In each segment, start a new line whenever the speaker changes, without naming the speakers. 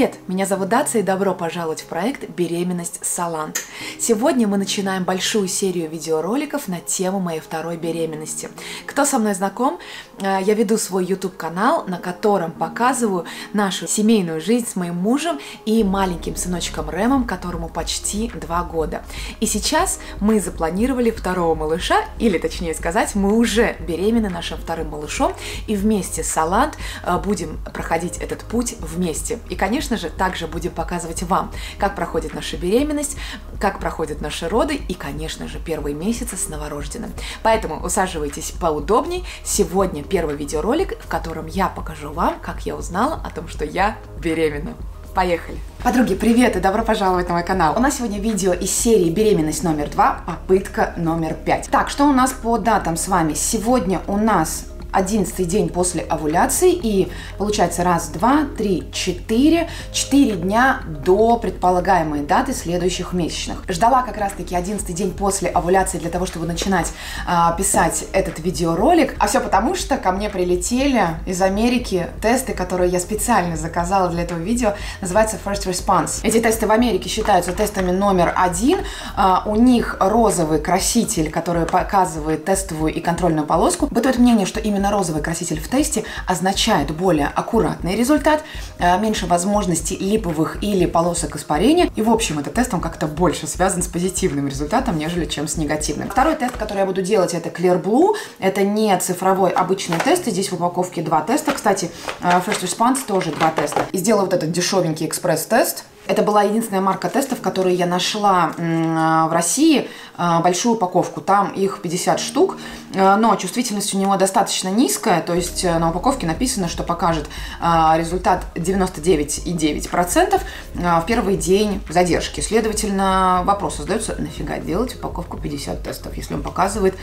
Привет, меня зовут Даца и добро пожаловать в проект «Беременность Салант». Сегодня мы начинаем большую серию видеороликов на тему моей второй беременности. Кто со мной знаком, э, я веду свой YouTube-канал, на котором показываю нашу семейную жизнь с моим мужем и маленьким сыночком Рэмом, которому почти два года. И сейчас мы запланировали второго малыша, или точнее сказать, мы уже беременны нашим вторым малышом, и вместе с Салант э, будем проходить этот путь вместе. И, конечно, конечно же, также будем показывать вам, как проходит наша беременность, как проходят наши роды и, конечно же, первые месяцы с новорожденным. Поэтому усаживайтесь поудобней. Сегодня первый видеоролик, в котором я покажу вам, как я узнала о том, что я беременна. Поехали! Подруги, привет и добро пожаловать на мой канал. У нас сегодня видео из серии «Беременность номер два. Попытка номер пять». Так, что у нас по датам с вами? Сегодня у нас 11 день после овуляции и получается раз, два, три, четыре, четыре дня до предполагаемой даты следующих месячных. Ждала как раз таки 11 день после овуляции для того, чтобы начинать а, писать этот видеоролик, а все потому, что ко мне прилетели из Америки тесты, которые я специально заказала для этого видео, называется First Response. Эти тесты в Америке считаются тестами номер один, а, у них розовый краситель, который показывает тестовую и контрольную полоску. Бытует мнение, что именно именно розовый краситель в тесте означает более аккуратный результат, э, меньше возможностей липовых или полосок испарения. И в общем, этот тест он как-то больше связан с позитивным результатом, нежели чем с негативным. Второй тест, который я буду делать, это Clear Blue. Это не цифровой обычный тест. И здесь в упаковке два теста. Кстати, э, First Response тоже два теста. И сделала вот этот дешевенький экспресс-тест. Это была единственная марка тестов, которые я нашла в России, а, большую упаковку. Там их 50 штук, а, но чувствительность у него достаточно низкая, то есть э, на упаковке написано, что покажет а, результат 99,9% в первый день задержки. Следовательно, вопрос создается, нафига делать упаковку 50 тестов, если он показывает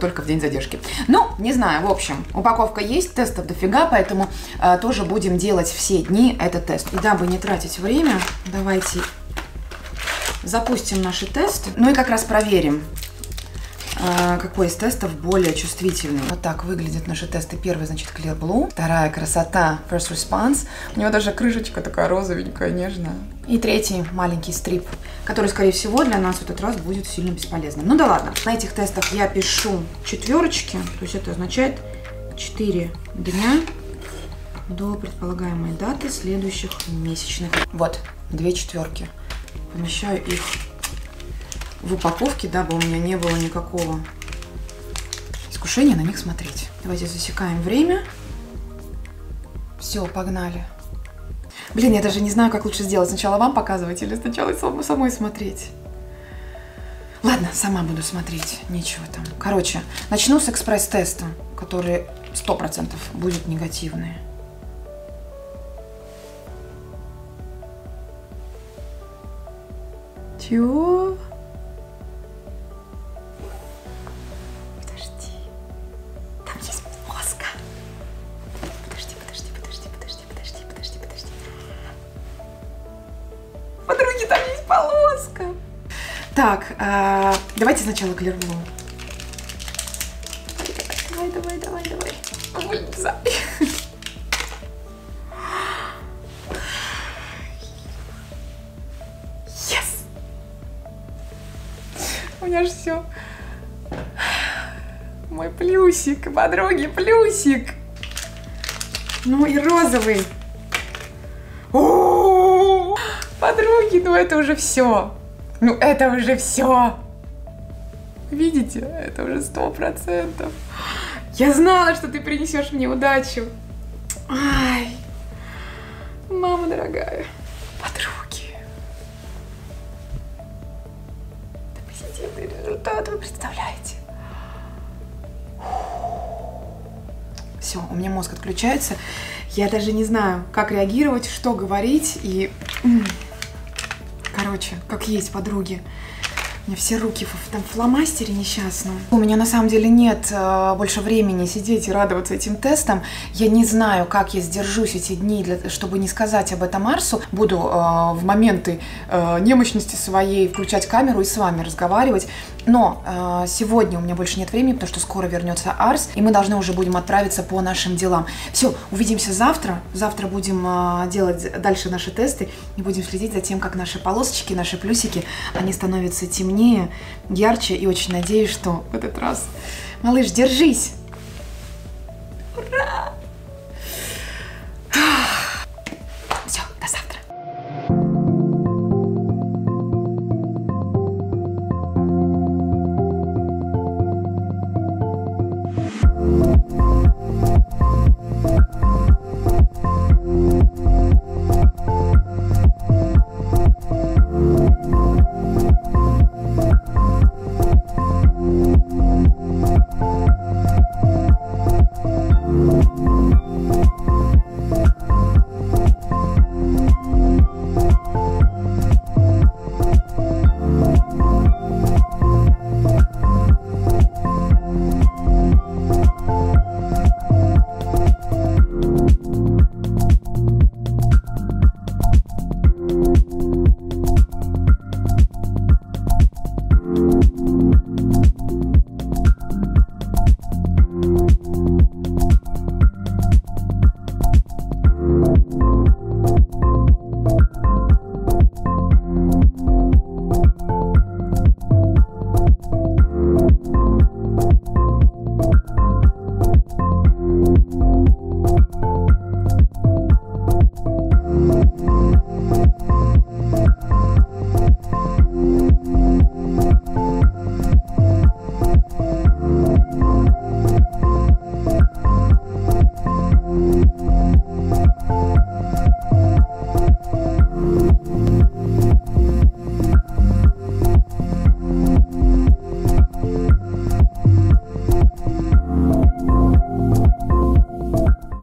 только в день задержки. Ну, не знаю, в общем, упаковка есть, тестов дофига, поэтому тоже будем делать все дни этот тест. И дабы не тратить время, давайте запустим наши тесты. Ну и как раз проверим, а, какой из тестов более чувствительный. Вот так выглядят наши тесты. Первый, значит, Clear Blue. Вторая красота First Response. У него даже крышечка такая розовенькая, нежная. И третий маленький стрип, который, скорее всего, для нас в этот раз будет сильно бесполезным. Ну да ладно. На этих тестах я пишу четверочки. То есть это означает 4 дня до предполагаемой даты следующих месячных. Вот, две четверки. Помещаю их в упаковке, дабы у меня не было никакого искушения на них смотреть. Давайте засекаем время. Все, погнали. Блин, я даже не знаю, как лучше сделать. Сначала вам показывать или сначала самой, смотреть. Ладно, сама буду смотреть. Нечего там. Короче, начну с экспресс-теста, который 100% будет негативный. Чего? Подожди. Там есть полоска. Подожди, подожди, подожди, подожди, подожди, подожди, подожди. Подруги, там есть полоска. Так, э, давайте сначала клерну. Меня же все. Мой плюсик, подруги, плюсик. Ну и розовый. О, подруги, ну это уже все. Ну это уже все. Видите, это уже сто процентов. Я знала, что ты принесешь мне удачу. Ай, мама дорогая, результат, вы представляете? Все, у меня мозг отключается. Я даже не знаю, как реагировать, что говорить. И, короче, как есть, подруги. Меня все руки в этом фломастере несчастном. У меня на самом деле нет э, больше времени сидеть и радоваться этим тестам. Я не знаю, как я сдержусь эти дни, для, чтобы не сказать об этом Арсу. Буду э, в моменты э, немощности своей включать камеру и с вами разговаривать. Но э, сегодня у меня больше нет времени, потому что скоро вернется Арс, и мы должны уже будем отправиться по нашим делам. Все, увидимся завтра. Завтра будем э, делать дальше наши тесты и будем следить за тем, как наши полосочки, наши плюсики, они становятся темнее, ярче. И очень надеюсь, что в этот раз... Малыш, держись! Ура!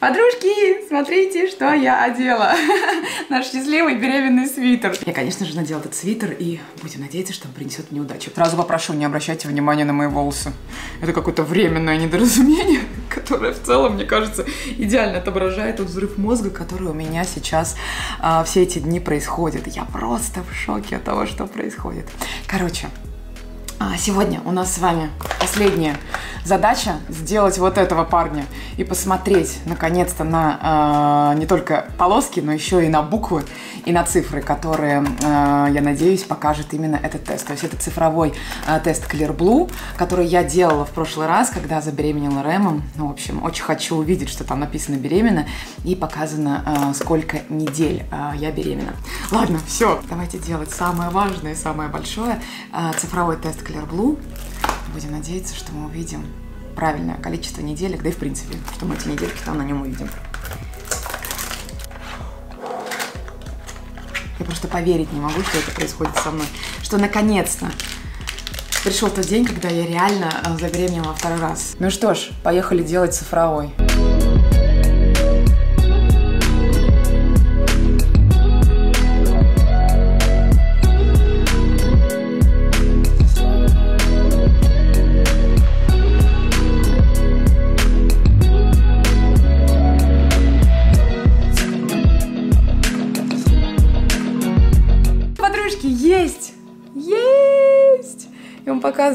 Подружки, смотрите, что я одела. Наш счастливый беременный свитер. Я, конечно же, надела этот свитер и будем надеяться, что он принесет мне удачу. Сразу попрошу, не обращайте внимания на мои волосы. Это какое-то временное недоразумение, которое в целом, мне кажется, идеально отображает тот взрыв мозга, который у меня сейчас а, все эти дни происходит. Я просто в шоке от того, что происходит. Короче, а сегодня у нас с вами последняя задача сделать вот этого парня и посмотреть наконец-то на э, не только полоски, но еще и на буквы и на цифры, которые, э, я надеюсь, покажет именно этот тест. То есть это цифровой э, тест Clear Blue, который я делала в прошлый раз, когда забеременела Рэмом. Ну, в общем, очень хочу увидеть, что там написано беременна и показано, э, сколько недель э, я беременна. Ладно, все, давайте делать самое важное и самое большое. Э, цифровой тест Clear Blue. Будем надеяться, что мы увидим правильное количество неделек, да и в принципе, что мы эти недельки там на нем увидим. Я просто поверить не могу, что это происходит со мной. Что наконец-то пришел тот день, когда я реально э, забеременела второй раз. Ну что ж, поехали делать цифровой.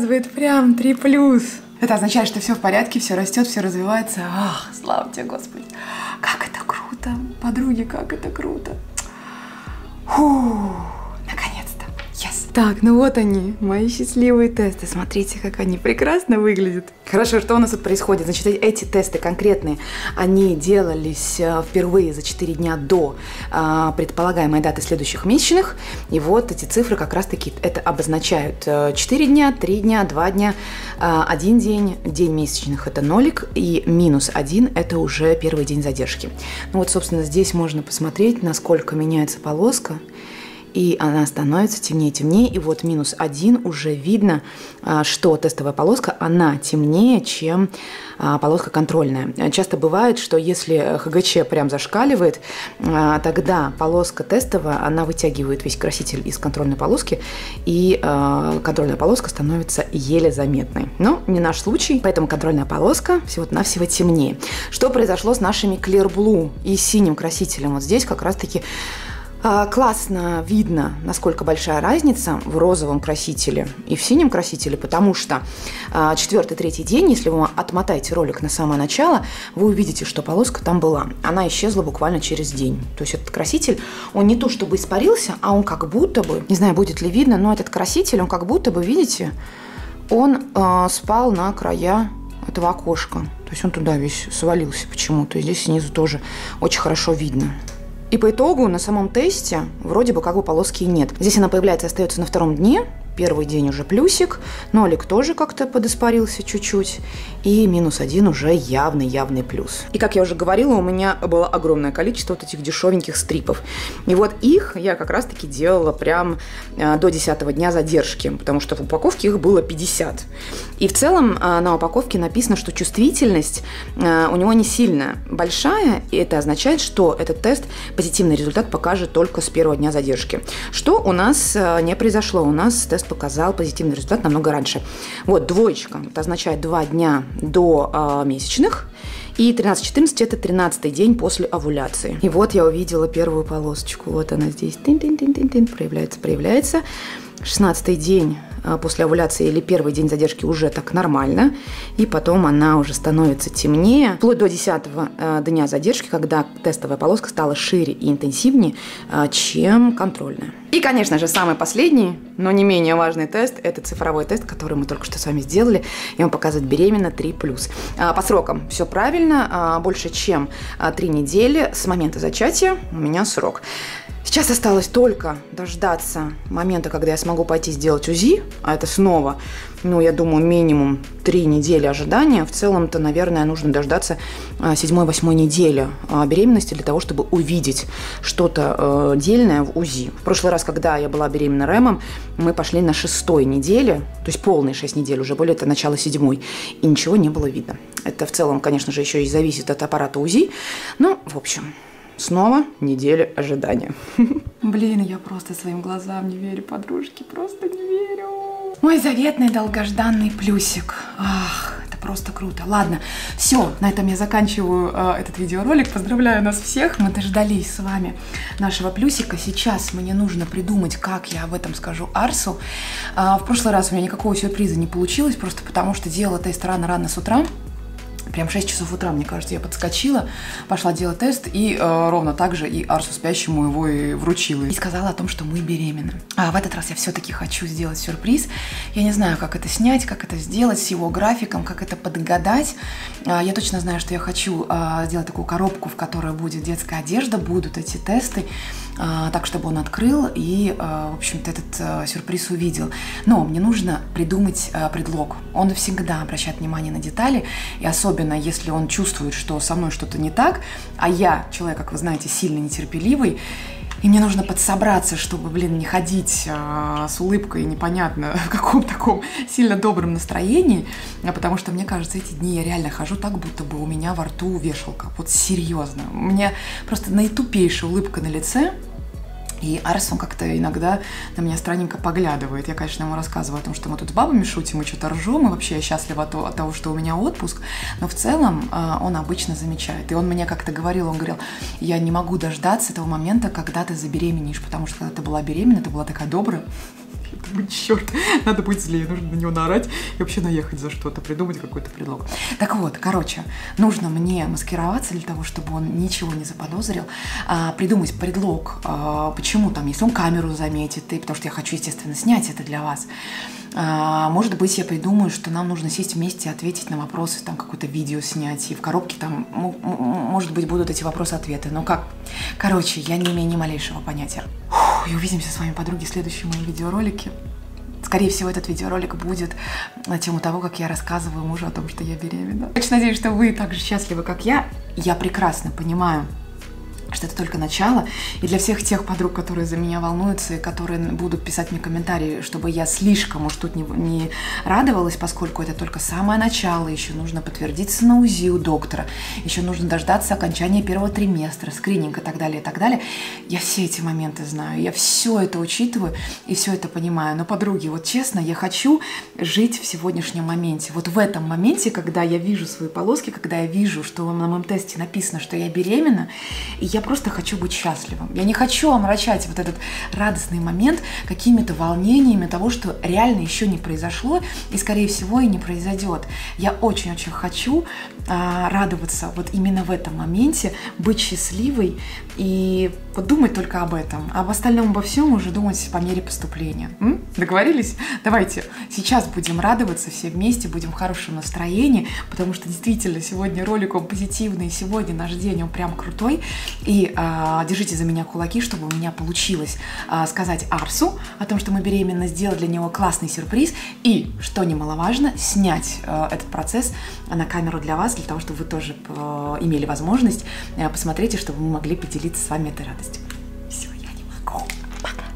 Показывает прям 3 плюс. Это означает, что все в порядке, все растет, все развивается. Ах, слава тебе, Господи. Как это круто, подруги, как это круто. Фу, наконец-то. Yes. Так, ну вот они, мои счастливые тесты. Смотрите, как они прекрасно выглядят. Хорошо, что у нас тут происходит? Значит, эти тесты конкретные, они делались э, впервые за 4 дня до э, предполагаемой даты следующих месячных. И вот эти цифры как раз-таки это обозначают 4 дня, 3 дня, 2 дня, 1 день, день месячных это нолик, и минус 1 это уже первый день задержки. Ну вот, собственно, здесь можно посмотреть, насколько меняется полоска. И она становится темнее, темнее, и вот минус один уже видно, а, что тестовая полоска, она темнее, чем а, полоска контрольная. Часто бывает, что если ХГЧ прям зашкаливает, а, тогда полоска тестовая, она вытягивает весь краситель из контрольной полоски, и контрольная полоска становится еле заметной. Но не наш случай, поэтому контрольная полоска всего-навсего темнее. Что произошло с нашими Clear Blue и синим красителем? Вот здесь как раз-таки классно видно, насколько большая разница в розовом красителе и в синем красителе, потому что а, четвертый, третий день, если вы отмотаете ролик на самое начало, вы увидите, что полоска там была. Она исчезла буквально через день. То есть этот краситель, он не то чтобы испарился, а он как будто бы, не знаю, будет ли видно, но этот краситель, он как будто бы, видите, он э, спал на края этого окошка. То есть он туда весь свалился почему-то. И здесь снизу тоже очень хорошо видно. И по итогу на самом тесте вроде бы как бы полоски нет. Здесь она появляется и остается на втором дне, Первый день уже плюсик, нолик тоже как-то подиспарился чуть-чуть, и минус один уже явный-явный плюс. И как я уже говорила, у меня было огромное количество вот этих дешевеньких стрипов. И вот их я как раз-таки делала прям э, до 10 дня задержки, потому что в упаковке их было 50. И в целом э, на упаковке написано, что чувствительность э, у него не сильно большая, и это означает, что этот тест позитивный результат покажет только с первого дня задержки. Что у нас не произошло? У нас тест показал позитивный результат намного раньше. Вот, двоечка, это означает два дня до э, месячных, и 13-14 это 13 день после овуляции. И вот я увидела первую полосочку. Вот она здесь. Тин-тин-тин-тин-тин. Проявляется, проявляется. 16 день после овуляции или первый день задержки уже так нормально, и потом она уже становится темнее, вплоть до 10 а, дня задержки, когда тестовая полоска стала шире и интенсивнее, чем контрольная. И, конечно же, самый последний, но не менее важный тест – это цифровой тест, который мы только что с вами сделали, и он показывает беременна 3+. А, по срокам все правильно, а, больше чем 3 а, недели с момента зачатия у меня срок. Сейчас осталось только дождаться момента, когда я смогу пойти сделать УЗИ, а это снова ну, я думаю, минимум три недели ожидания. В целом-то, наверное, нужно дождаться а, седьмой-восьмой недели а, беременности для того, чтобы увидеть что-то э, дельное в УЗИ. В прошлый раз, когда я была беременна Рэмом, мы пошли на шестой неделе, то есть полные шесть недель, уже более это начало седьмой, и ничего не было видно. Это в целом, конечно же, еще и зависит от аппарата УЗИ, но, в общем, Снова неделя ожидания.
Блин, я просто своим глазам не верю, подружки, просто не верю.
Мой заветный долгожданный плюсик. Ах, это просто круто. Ладно, все, на этом я заканчиваю э, этот видеоролик. Поздравляю нас всех, мы дождались с вами нашего плюсика. Сейчас мне нужно придумать, как я об этом скажу Арсу. Э, в прошлый раз у меня никакого сюрприза не получилось, просто потому что делала тест рано-рано с утра. Прям 6 часов утра, мне кажется, я подскочила, пошла делать тест, и э, ровно так же и Арсу спящему его и вручила. И сказала о том, что мы беременны. А в этот раз я все-таки хочу сделать сюрприз. Я не знаю, как это снять, как это сделать с его графиком, как это подгадать. А, я точно знаю, что я хочу а, сделать такую коробку, в которой будет детская одежда, будут эти тесты. А, так, чтобы он открыл и, а, в общем-то, этот а, сюрприз увидел. Но мне нужно придумать предлог. Он всегда обращает внимание на детали, и особенно если он чувствует, что со мной что-то не так, а я человек, как вы знаете, сильно нетерпеливый, и мне нужно подсобраться, чтобы, блин, не ходить а, с улыбкой непонятно в каком таком сильно добром настроении, а потому что, мне кажется, эти дни я реально хожу так, будто бы у меня во рту вешалка. Вот серьезно. У меня просто наитупейшая улыбка на лице, и Арс, он как-то иногда на меня странненько поглядывает. Я, конечно, ему рассказываю о том, что мы тут с бабами шутим, мы что-то ржем, и вообще я счастлива от, от того, что у меня отпуск. Но в целом э, он обычно замечает. И он мне как-то говорил, он говорил, я не могу дождаться того момента, когда ты забеременеешь, потому что когда ты была беременна, ты была такая добрая, думаю, черт, надо быть злее, нужно на него наорать и вообще наехать за что-то, придумать какой-то предлог. Так вот, короче, нужно мне маскироваться для того, чтобы он ничего не заподозрил, а, придумать предлог, а, почему там, если он камеру заметит, и потому что я хочу, естественно, снять это для вас. А, может быть, я придумаю, что нам нужно сесть вместе и ответить на вопросы, там какое-то видео снять, и в коробке там, может быть, будут эти вопросы-ответы. Но как? Короче, я не имею ни малейшего понятия. Фух, и увидимся с вами, подруги, в следующем моем видеоролике. Скорее всего, этот видеоролик будет на тему того, как я рассказываю мужу о том, что я беременна. Очень надеюсь, что вы так же счастливы, как я. Я прекрасно понимаю, что это только начало. И для всех тех подруг, которые за меня волнуются и которые будут писать мне комментарии, чтобы я слишком уж тут не, не радовалась, поскольку это только самое начало, еще нужно подтвердиться на УЗИ у доктора, еще нужно дождаться окончания первого триместра, скрининг и так далее, и так далее. Я все эти моменты знаю, я все это учитываю и все это понимаю. Но, подруги, вот честно, я хочу жить в сегодняшнем моменте. Вот в этом моменте, когда я вижу свои полоски, когда я вижу, что на моем тесте написано, что я беременна, и я просто хочу быть счастливым. Я не хочу омрачать вот этот радостный момент какими-то волнениями того, что реально еще не произошло и, скорее всего, и не произойдет. Я очень-очень хочу а, радоваться вот именно в этом моменте, быть счастливой и вот думать только об этом. Об остальном, обо всем уже думать по мере поступления. М? Договорились? Давайте сейчас будем радоваться все вместе, будем в хорошем настроении, потому что действительно сегодня ролик он позитивный, сегодня наш день он прям крутой. И а, держите за меня кулаки, чтобы у меня получилось а, сказать Арсу о том, что мы беременны, сделать для него классный сюрприз и, что немаловажно, снять а, этот процесс на камеру для вас, для того, чтобы вы тоже а, имели возможность а, посмотреть и чтобы мы могли поделиться с вами этой радостью. Все, я не могу. Пока.